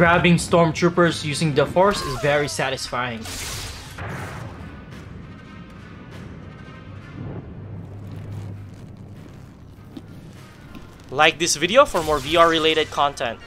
Grabbing stormtroopers using the force is very satisfying. Like this video for more VR related content.